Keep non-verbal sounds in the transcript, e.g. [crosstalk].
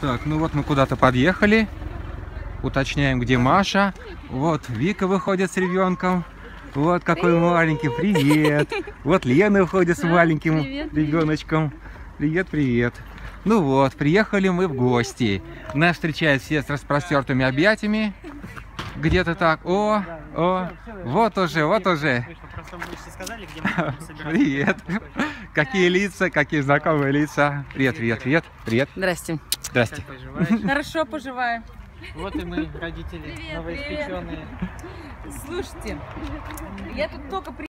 Так, ну вот мы куда-то подъехали. Уточняем, где Маша. Вот Вика выходит с ребенком. Вот какой маленький, привет. Вот Лена выходит с маленьким привет, ребеночком. Привет, привет. Ну вот, приехали мы в гости. Нас встречают все с распростертыми объятиями. Где-то так. О, о, вот уже, вот уже. [laughs] Привет. Какие лица, какие знакомые лица. Привет, привет, привет. Привет. Здрасте. Здрасте. Как поживаешь? Хорошо поживаю. Вот и мы, родители, Привет, новоиспеченные. Слушайте, я тут только